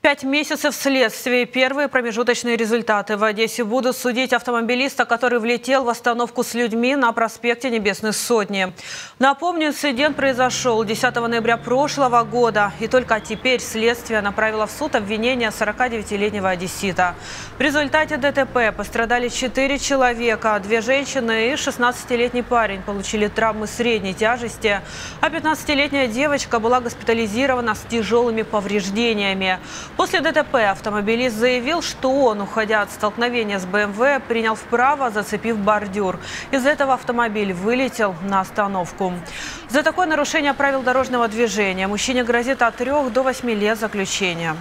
Пять месяцев следствия. Первые промежуточные результаты. В Одессе будут судить автомобилиста, который влетел в остановку с людьми на проспекте Небесной Сотни. Напомню, инцидент произошел 10 ноября прошлого года. И только теперь следствие направило в суд обвинение 49-летнего одессита. В результате ДТП пострадали 4 человека. Две женщины и 16-летний парень получили травмы средней тяжести. А 15-летняя девочка была госпитализирована с тяжелыми повреждениями. После ДТП автомобилист заявил, что он, уходя от столкновения с БМВ, принял вправо, зацепив бордюр. Из-за этого автомобиль вылетел на остановку. За такое нарушение правил дорожного движения мужчине грозит от 3 до 8 лет заключения.